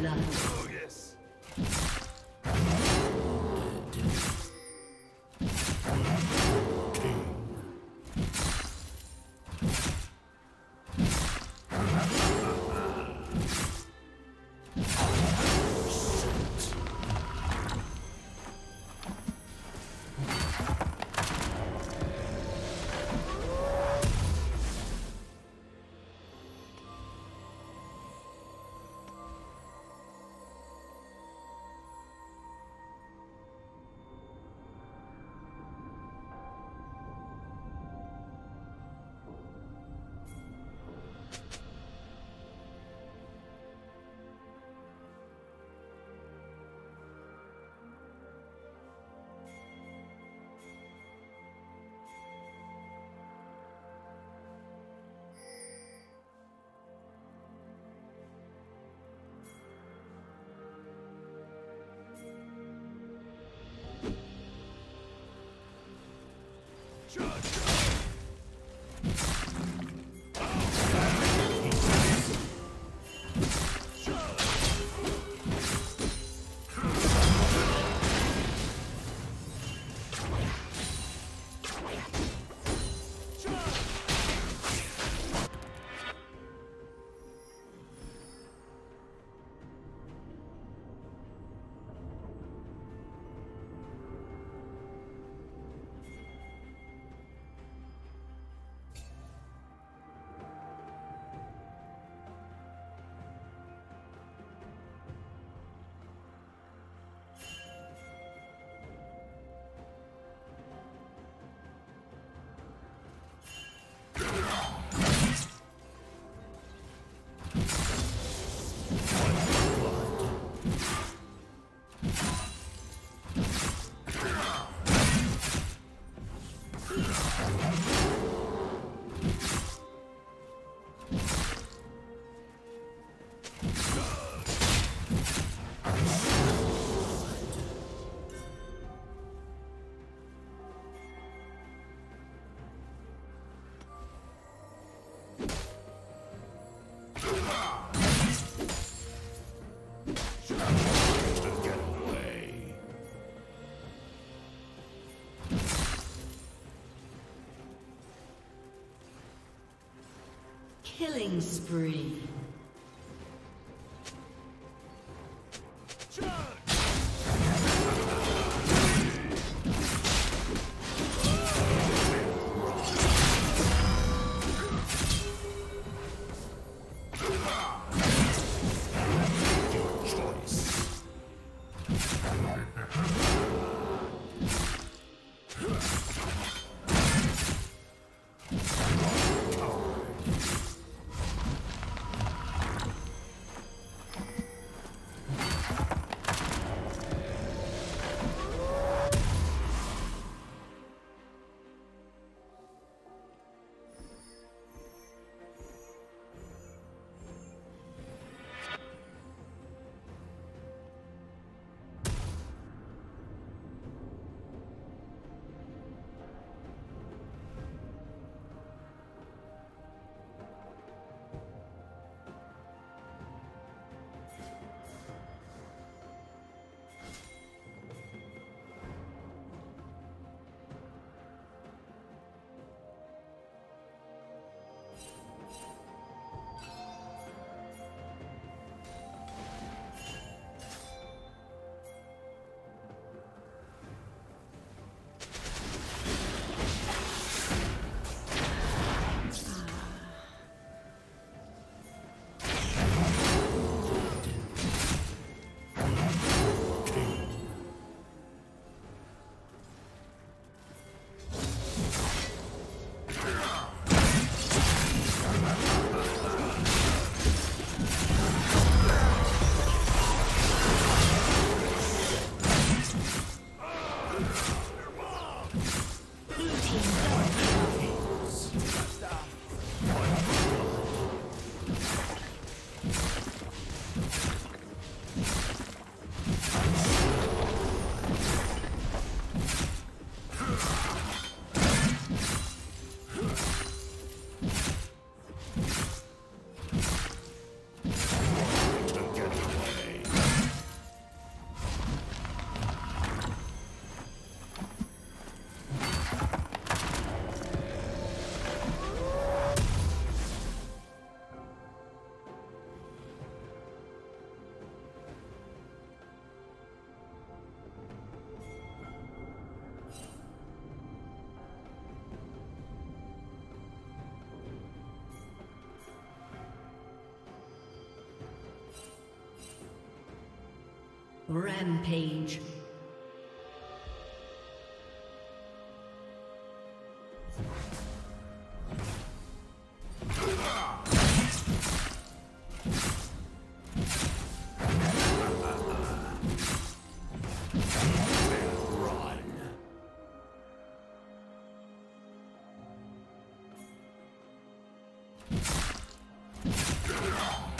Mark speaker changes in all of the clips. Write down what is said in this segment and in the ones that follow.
Speaker 1: blood.
Speaker 2: Oh, yes.
Speaker 3: Charge! Get
Speaker 1: Killing spree. Rampage. Red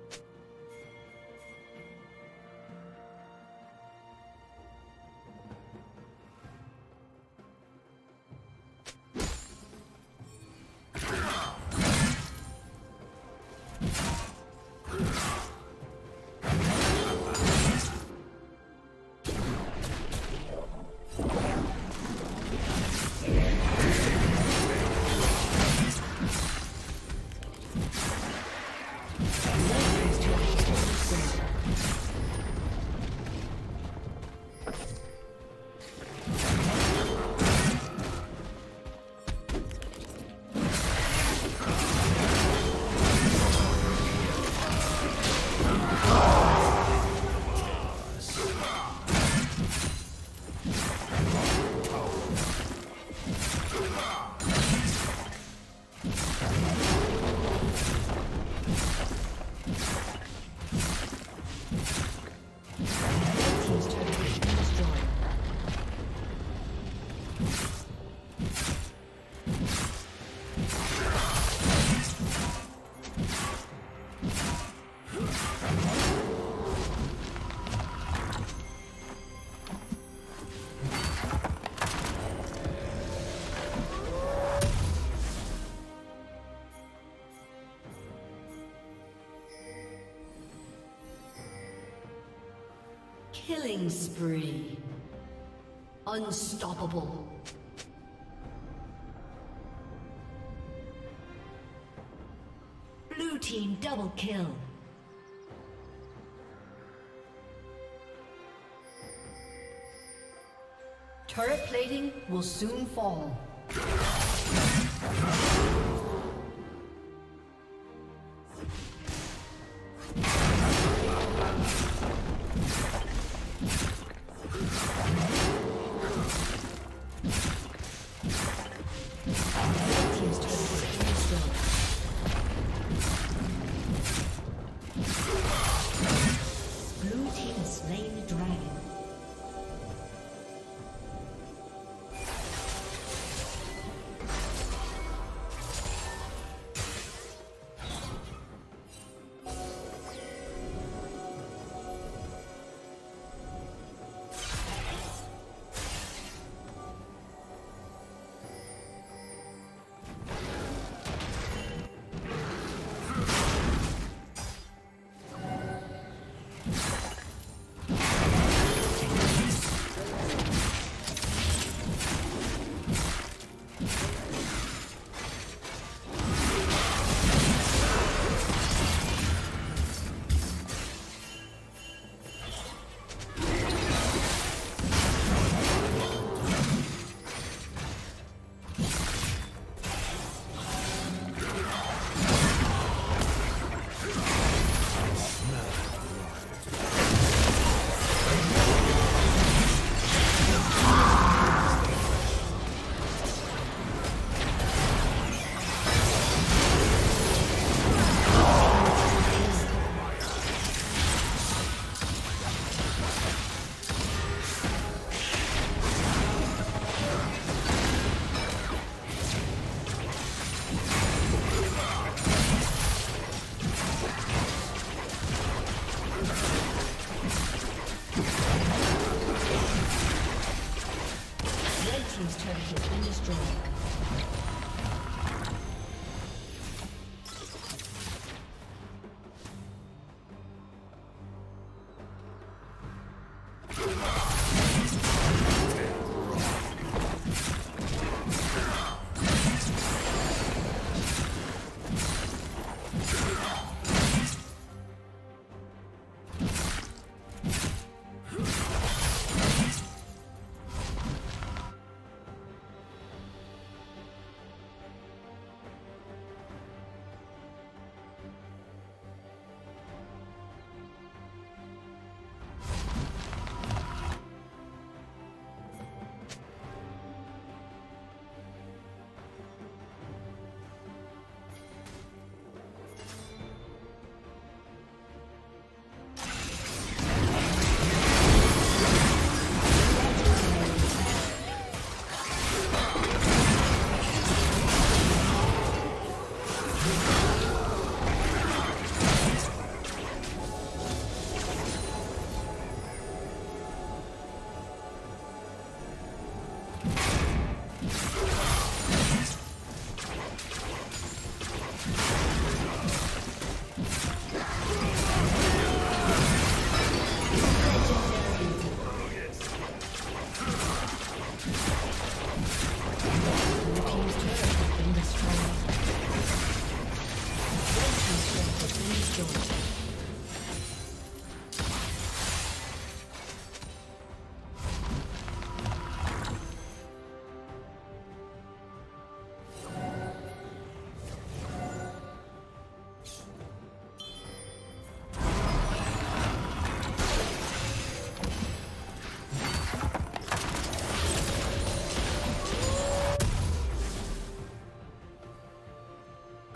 Speaker 1: Killing spree. Unstoppable. Blue team double kill. Turret plating will soon fall.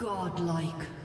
Speaker 1: Godlike.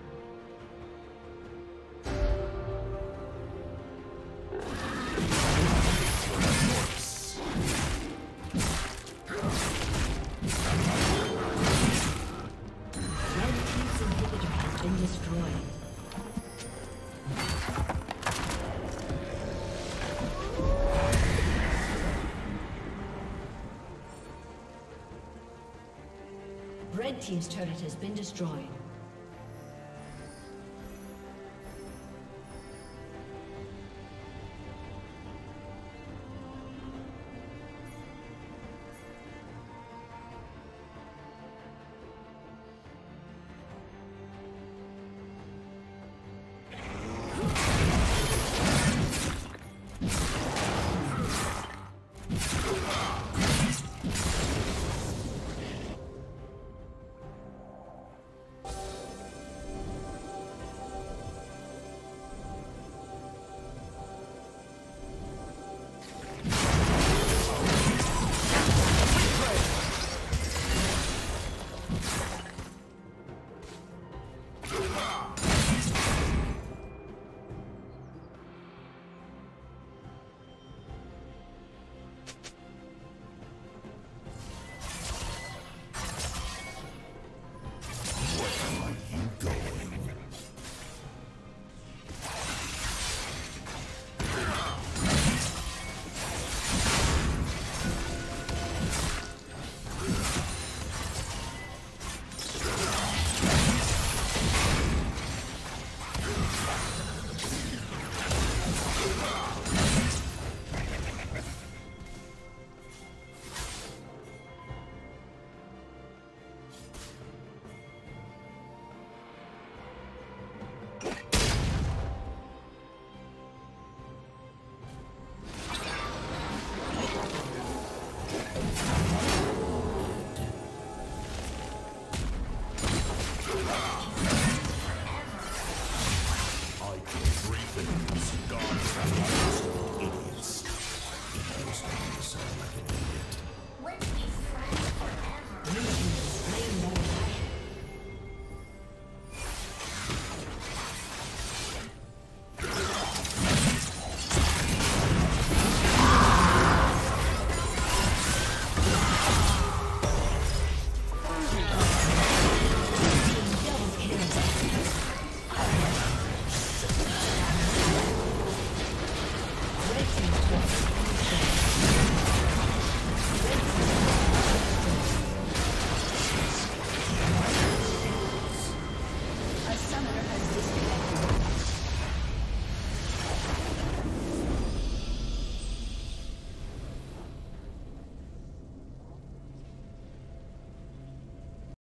Speaker 1: destroyed.